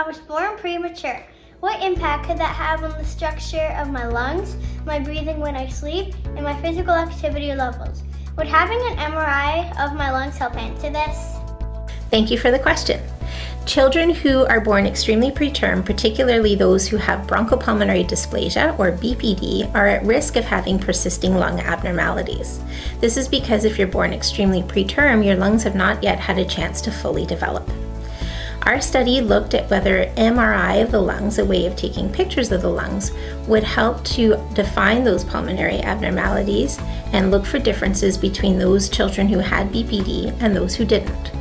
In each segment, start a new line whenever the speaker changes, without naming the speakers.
I was born premature. What impact could that have on the structure of my lungs, my breathing when I sleep, and my physical activity levels? Would having an MRI of my lungs help answer this?
Thank you for the question. Children who are born extremely preterm, particularly those who have bronchopulmonary dysplasia or BPD, are at risk of having persisting lung abnormalities. This is because if you're born extremely preterm, your lungs have not yet had a chance to fully develop. Our study looked at whether MRI of the lungs, a way of taking pictures of the lungs, would help to define those pulmonary abnormalities and look for differences between those children who had BPD and those who didn't.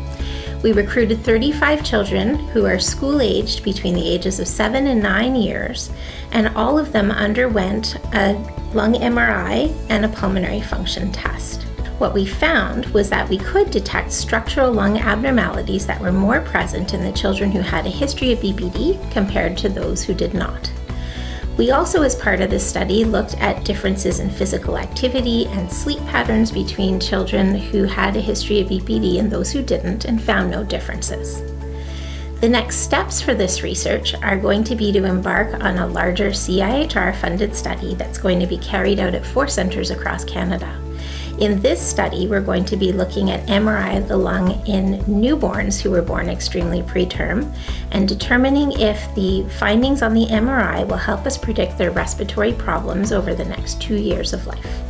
We recruited 35 children who are school aged between the ages of 7 and 9 years, and all of them underwent a lung MRI and a pulmonary function test. What we found was that we could detect structural lung abnormalities that were more present in the children who had a history of BPD compared to those who did not. We also, as part of this study, looked at differences in physical activity and sleep patterns between children who had a history of BPD and those who didn't and found no differences. The next steps for this research are going to be to embark on a larger CIHR funded study that's going to be carried out at four centres across Canada. In this study, we're going to be looking at MRI of the lung in newborns who were born extremely preterm and determining if the findings on the MRI will help us predict their respiratory problems over the next two years of life.